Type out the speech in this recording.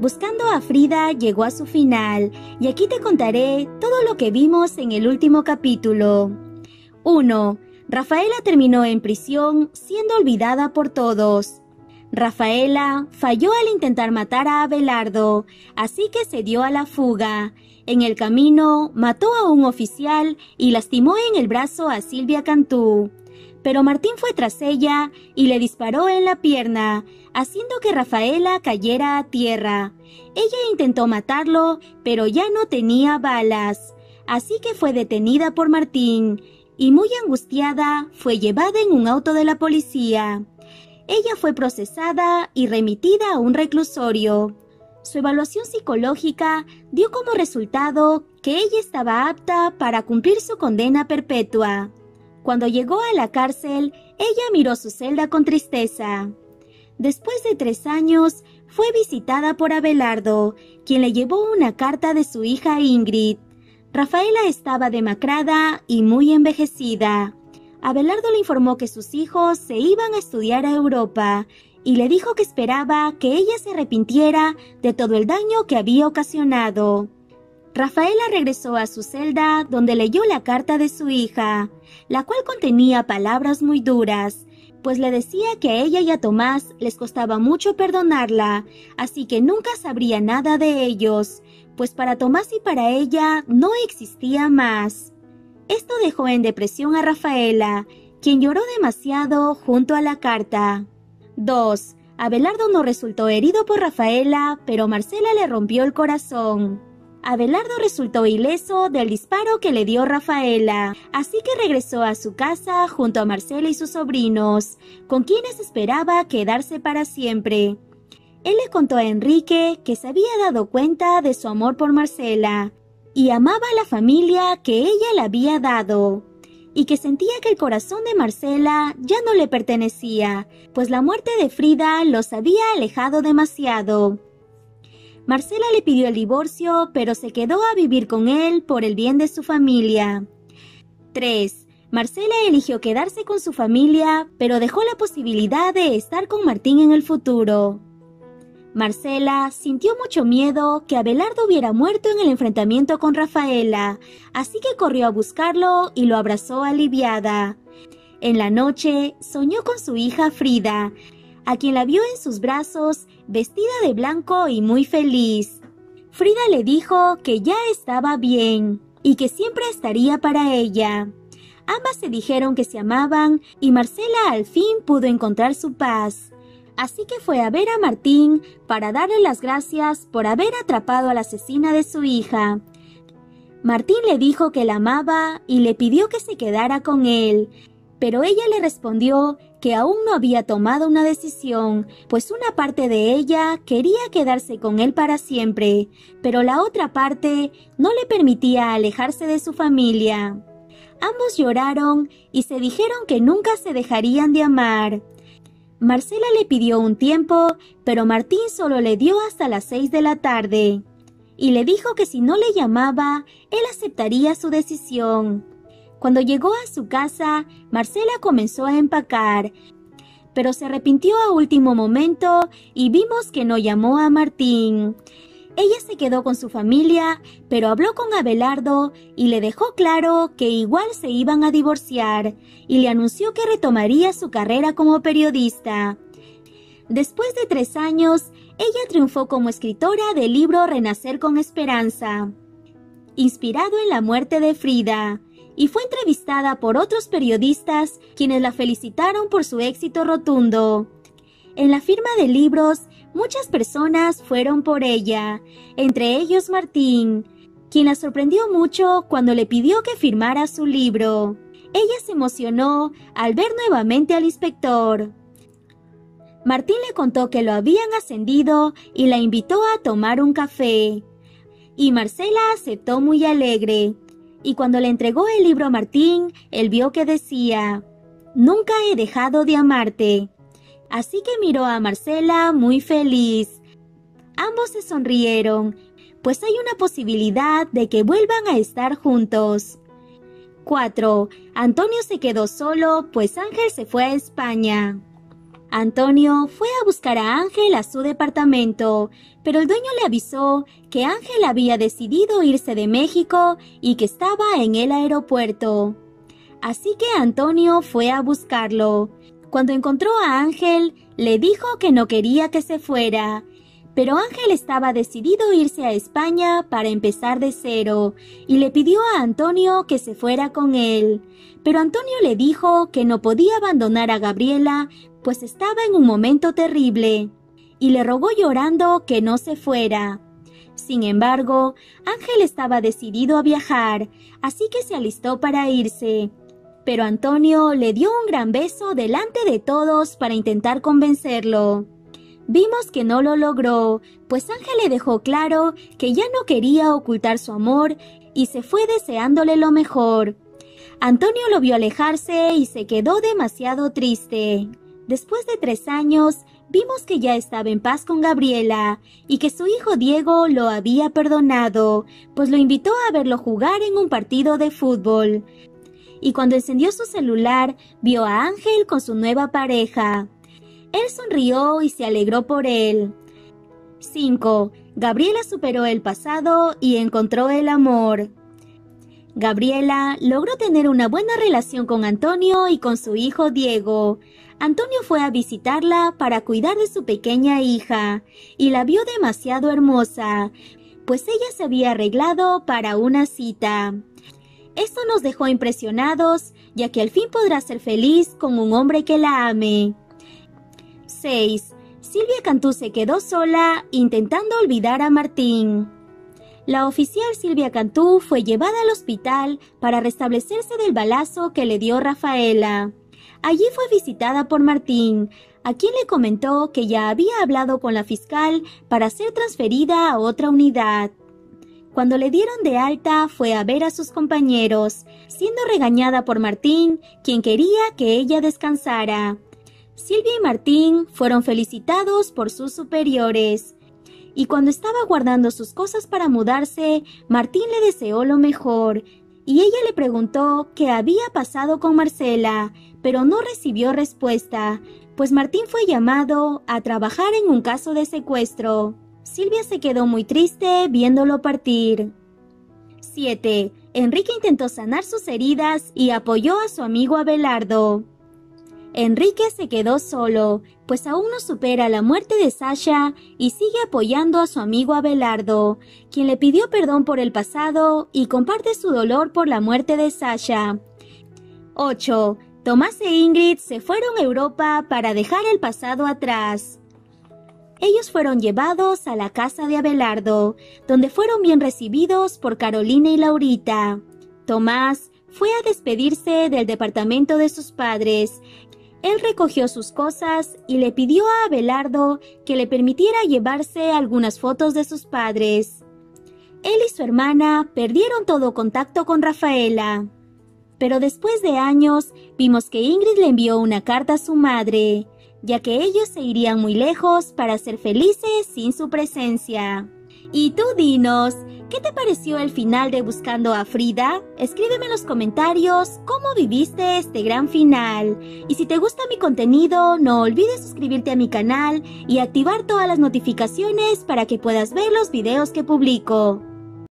Buscando a Frida llegó a su final y aquí te contaré todo lo que vimos en el último capítulo. 1. Rafaela terminó en prisión siendo olvidada por todos. Rafaela falló al intentar matar a Abelardo, así que se dio a la fuga. En el camino mató a un oficial y lastimó en el brazo a Silvia Cantú. Pero Martín fue tras ella y le disparó en la pierna, haciendo que Rafaela cayera a tierra. Ella intentó matarlo, pero ya no tenía balas. Así que fue detenida por Martín y muy angustiada fue llevada en un auto de la policía. Ella fue procesada y remitida a un reclusorio. Su evaluación psicológica dio como resultado que ella estaba apta para cumplir su condena perpetua. Cuando llegó a la cárcel, ella miró su celda con tristeza. Después de tres años, fue visitada por Abelardo, quien le llevó una carta de su hija Ingrid. Rafaela estaba demacrada y muy envejecida. Abelardo le informó que sus hijos se iban a estudiar a Europa y le dijo que esperaba que ella se arrepintiera de todo el daño que había ocasionado. Rafaela regresó a su celda donde leyó la carta de su hija, la cual contenía palabras muy duras, pues le decía que a ella y a Tomás les costaba mucho perdonarla, así que nunca sabría nada de ellos, pues para Tomás y para ella no existía más. Esto dejó en depresión a Rafaela, quien lloró demasiado junto a la carta. 2. Abelardo no resultó herido por Rafaela, pero Marcela le rompió el corazón. Abelardo resultó ileso del disparo que le dio Rafaela, así que regresó a su casa junto a Marcela y sus sobrinos, con quienes esperaba quedarse para siempre. Él le contó a Enrique que se había dado cuenta de su amor por Marcela, y amaba a la familia que ella le había dado, y que sentía que el corazón de Marcela ya no le pertenecía, pues la muerte de Frida los había alejado demasiado. Marcela le pidió el divorcio, pero se quedó a vivir con él por el bien de su familia. 3. Marcela eligió quedarse con su familia, pero dejó la posibilidad de estar con Martín en el futuro. Marcela sintió mucho miedo que Abelardo hubiera muerto en el enfrentamiento con Rafaela, así que corrió a buscarlo y lo abrazó aliviada. En la noche soñó con su hija Frida, a quien la vio en sus brazos, vestida de blanco y muy feliz. Frida le dijo que ya estaba bien y que siempre estaría para ella. Ambas se dijeron que se amaban y Marcela al fin pudo encontrar su paz así que fue a ver a Martín para darle las gracias por haber atrapado a la asesina de su hija. Martín le dijo que la amaba y le pidió que se quedara con él, pero ella le respondió que aún no había tomado una decisión, pues una parte de ella quería quedarse con él para siempre, pero la otra parte no le permitía alejarse de su familia. Ambos lloraron y se dijeron que nunca se dejarían de amar. Marcela le pidió un tiempo, pero Martín solo le dio hasta las seis de la tarde y le dijo que si no le llamaba, él aceptaría su decisión. Cuando llegó a su casa, Marcela comenzó a empacar, pero se arrepintió a último momento y vimos que no llamó a Martín. Ella se quedó con su familia, pero habló con Abelardo y le dejó claro que igual se iban a divorciar y le anunció que retomaría su carrera como periodista. Después de tres años, ella triunfó como escritora del libro Renacer con Esperanza, inspirado en la muerte de Frida, y fue entrevistada por otros periodistas quienes la felicitaron por su éxito rotundo. En la firma de libros, muchas personas fueron por ella, entre ellos Martín, quien la sorprendió mucho cuando le pidió que firmara su libro. Ella se emocionó al ver nuevamente al inspector. Martín le contó que lo habían ascendido y la invitó a tomar un café. Y Marcela aceptó muy alegre. Y cuando le entregó el libro a Martín, él vio que decía, Nunca he dejado de amarte. Así que miró a Marcela muy feliz. Ambos se sonrieron, pues hay una posibilidad de que vuelvan a estar juntos. 4. Antonio se quedó solo, pues Ángel se fue a España. Antonio fue a buscar a Ángel a su departamento, pero el dueño le avisó que Ángel había decidido irse de México y que estaba en el aeropuerto. Así que Antonio fue a buscarlo. Cuando encontró a Ángel, le dijo que no quería que se fuera, pero Ángel estaba decidido a irse a España para empezar de cero y le pidió a Antonio que se fuera con él. Pero Antonio le dijo que no podía abandonar a Gabriela pues estaba en un momento terrible, y le rogó llorando que no se fuera. Sin embargo, Ángel estaba decidido a viajar, así que se alistó para irse. Pero Antonio le dio un gran beso delante de todos para intentar convencerlo. Vimos que no lo logró, pues Ángel le dejó claro que ya no quería ocultar su amor y se fue deseándole lo mejor. Antonio lo vio alejarse y se quedó demasiado triste. Después de tres años, vimos que ya estaba en paz con Gabriela y que su hijo Diego lo había perdonado, pues lo invitó a verlo jugar en un partido de fútbol. Y cuando encendió su celular, vio a Ángel con su nueva pareja. Él sonrió y se alegró por él. 5. Gabriela superó el pasado y encontró el amor. Gabriela logró tener una buena relación con Antonio y con su hijo Diego. Antonio fue a visitarla para cuidar de su pequeña hija y la vio demasiado hermosa, pues ella se había arreglado para una cita. Esto nos dejó impresionados, ya que al fin podrá ser feliz con un hombre que la ame. 6. Silvia Cantú se quedó sola intentando olvidar a Martín. La oficial Silvia Cantú fue llevada al hospital para restablecerse del balazo que le dio Rafaela. Allí fue visitada por Martín, a quien le comentó que ya había hablado con la fiscal para ser transferida a otra unidad. Cuando le dieron de alta fue a ver a sus compañeros, siendo regañada por Martín, quien quería que ella descansara. Silvia y Martín fueron felicitados por sus superiores y cuando estaba guardando sus cosas para mudarse, Martín le deseó lo mejor, y ella le preguntó qué había pasado con Marcela, pero no recibió respuesta, pues Martín fue llamado a trabajar en un caso de secuestro. Silvia se quedó muy triste viéndolo partir. 7. Enrique intentó sanar sus heridas y apoyó a su amigo Abelardo. Enrique se quedó solo, pues aún no supera la muerte de Sasha y sigue apoyando a su amigo Abelardo, quien le pidió perdón por el pasado y comparte su dolor por la muerte de Sasha. 8. Tomás e Ingrid se fueron a Europa para dejar el pasado atrás. Ellos fueron llevados a la casa de Abelardo, donde fueron bien recibidos por Carolina y Laurita. Tomás fue a despedirse del departamento de sus padres él recogió sus cosas y le pidió a Abelardo que le permitiera llevarse algunas fotos de sus padres. Él y su hermana perdieron todo contacto con Rafaela. Pero después de años vimos que Ingrid le envió una carta a su madre, ya que ellos se irían muy lejos para ser felices sin su presencia. Y tú dinos, ¿qué te pareció el final de Buscando a Frida? Escríbeme en los comentarios cómo viviste este gran final. Y si te gusta mi contenido, no olvides suscribirte a mi canal y activar todas las notificaciones para que puedas ver los videos que publico.